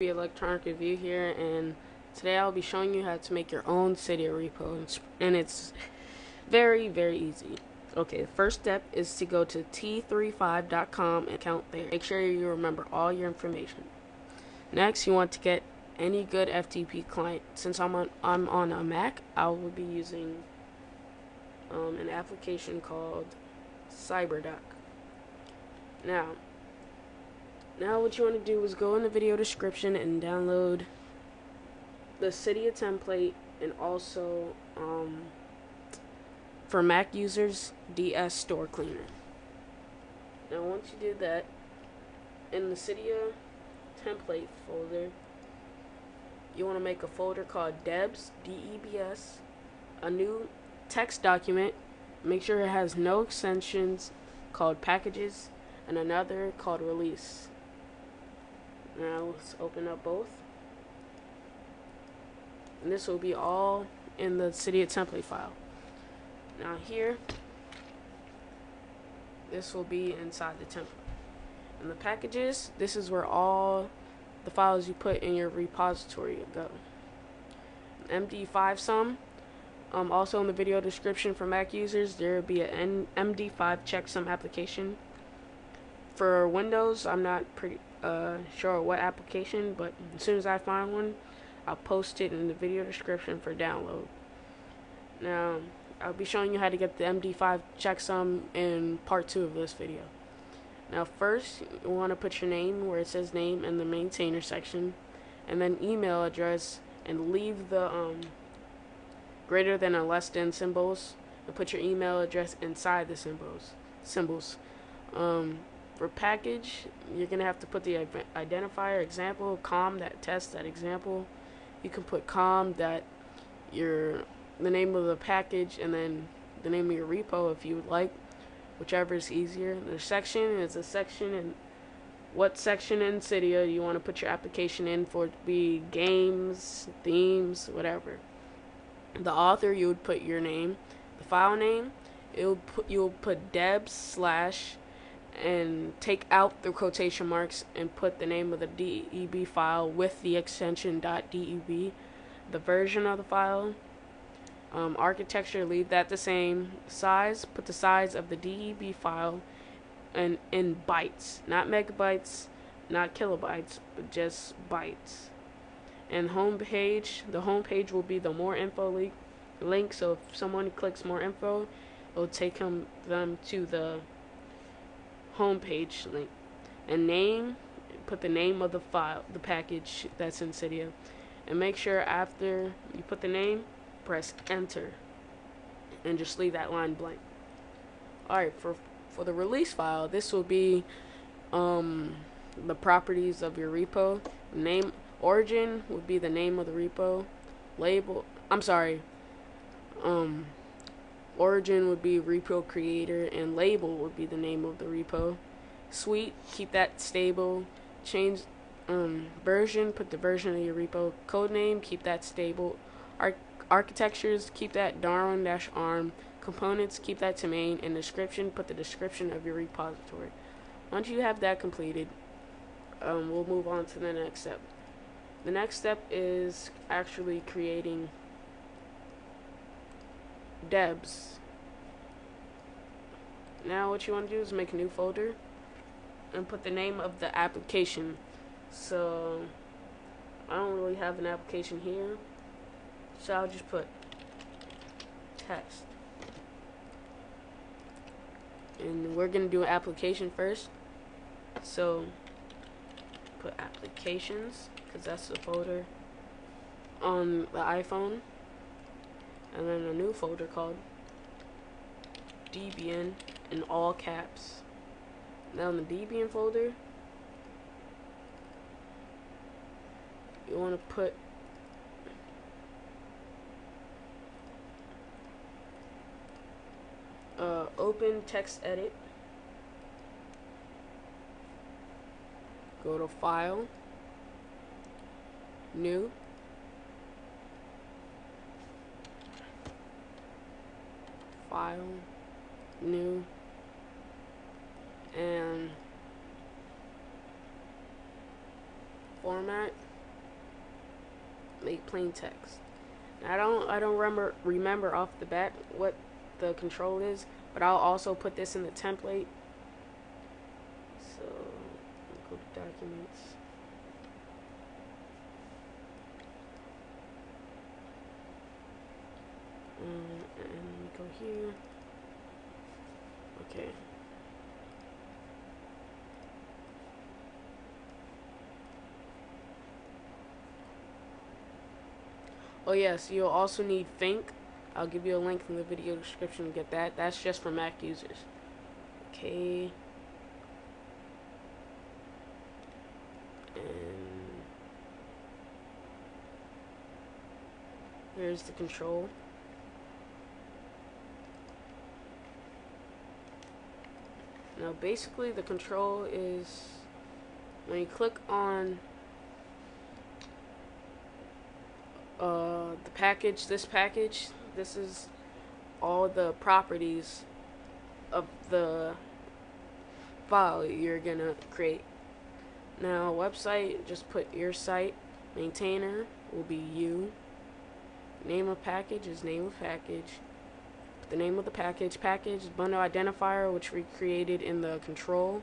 be Electronic Review here, and today I'll be showing you how to make your own Cydia repo, and it's very, very easy. Okay, the first step is to go to t35.com and count there. Make sure you remember all your information. Next, you want to get any good FTP client. Since I'm on I'm on a Mac, I will be using um, an application called CyberDuck. Now, now what you want to do is go in the video description and download the Cydia template and also um, for Mac users DS Store Cleaner. Now once you do that, in the Cydia template folder, you want to make a folder called Debs, D-E-B-S, a new text document, make sure it has no extensions called packages, and another called release. Now let's open up both. And this will be all in the Cydia template file. Now here, this will be inside the template. And the packages, this is where all the files you put in your repository go. MD5 sum, um, also in the video description for Mac users, there will be an MD5 checksum application. For Windows, I'm not pretty uh, sure what application, but as soon as I find one, I'll post it in the video description for download. Now, I'll be showing you how to get the MD5 checksum in part 2 of this video. Now first, you want to put your name where it says name in the maintainer section, and then email address, and leave the um, greater than or less than symbols, and put your email address inside the symbols. Symbols. Um, for package, you're gonna have to put the identifier example com that test that example. You can put com that your the name of the package and then the name of your repo if you would like, whichever is easier. The section is a section and what section in Cydia you want to put your application in for it to be games, themes, whatever. The author you would put your name, the file name, it will put you'll put deb slash and take out the quotation marks and put the name of the DEB file with the extension .deb, the version of the file. Um, architecture, leave that the same. Size, put the size of the DEB file in, in bytes, not megabytes, not kilobytes, but just bytes. And home page, the home page will be the more info link, link so if someone clicks more info, it'll take them, them to the homepage link and name put the name of the file the package that's in Cydia and make sure after you put the name press enter and just leave that line blank. Alright for for the release file this will be um, the properties of your repo. Name origin would be the name of the repo. Label I'm sorry um Origin would be repo creator, and label would be the name of the repo. Suite, keep that stable. Change um, version, put the version of your repo. Code name, keep that stable. Ar architectures, keep that Darwin dash arm. Components, keep that to main. And description, put the description of your repository. Once you have that completed, um, we'll move on to the next step. The next step is actually creating debs. Now what you want to do is make a new folder and put the name of the application. So I don't really have an application here. So I'll just put test. And we're going to do an application first. So put applications because that's the folder on the iPhone and then a new folder called Debian in all caps. Now in the Debian folder, you want to put uh, open text edit. Go to file, new, file, new, and format make plain text. Now, I don't I don't remember remember off the bat what the control is, but I'll also put this in the template. So go to documents. Um, and go here. Okay. Oh yes, you'll also need Fink. I'll give you a link in the video description to get that. That's just for Mac users. Okay. And here's the control. Now basically the control is when you click on uh, the package, this package, this is all the properties of the file you're gonna create. Now website, just put your site, maintainer will be you, name of package is name of package, the name of the package, package bundle identifier which we created in the control.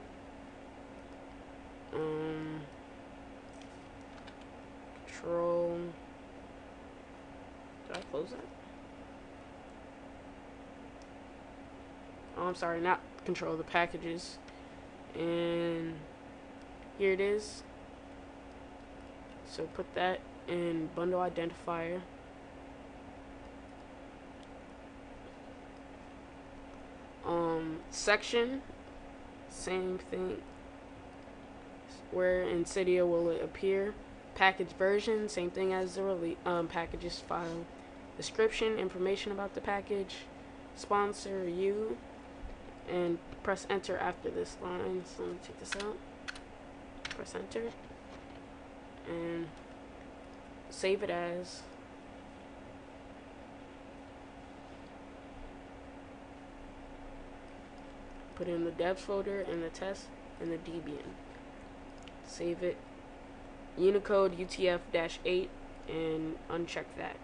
Um, control. Did I close that? Oh, I'm sorry, not control the packages. And here it is. So put that in bundle identifier. Um, section, same thing. Where in Cydia will it appear? Package version, same thing as the release um, packages file. Description, information about the package. Sponsor you, and press enter after this line. So let me take this out. Press enter, and save it as. Put in the debs folder and the test and the Debian. Save it. Unicode UTF-8 and uncheck that.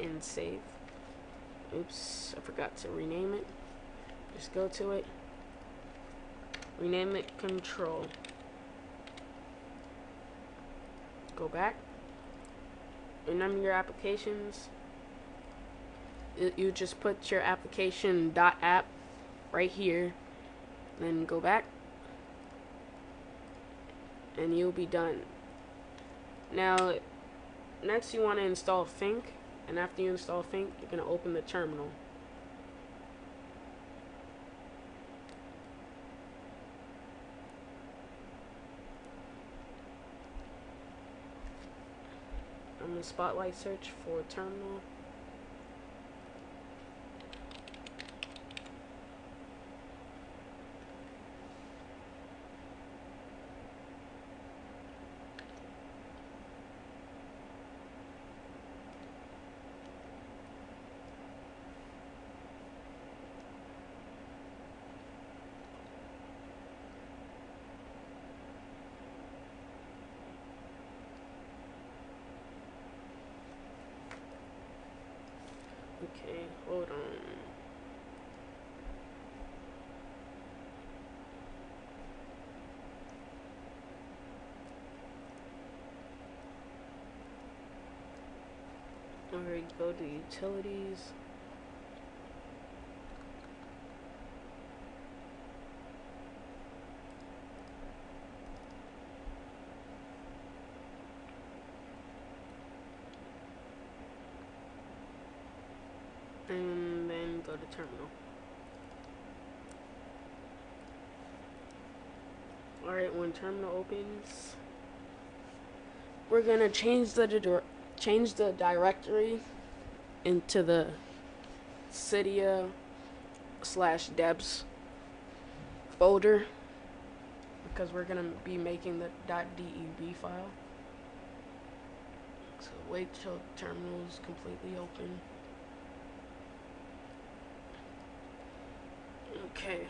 And save. Oops, I forgot to rename it. Just go to it. Rename it control. Go back. Rename your applications. You just put your application dot app right here then go back and you'll be done. Now next you want to install Fink and after you install Fink you're going to open the terminal. I'm going to spotlight search for terminal Okay, hold on. Alright, go to utilities. and then go to terminal. Alright, when terminal opens, we're gonna change the change the directory into the Cydia slash debs folder because we're gonna be making the .deb file. So wait till terminal is completely open. Okay.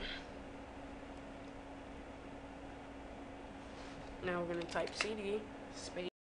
Now we're going to type cd space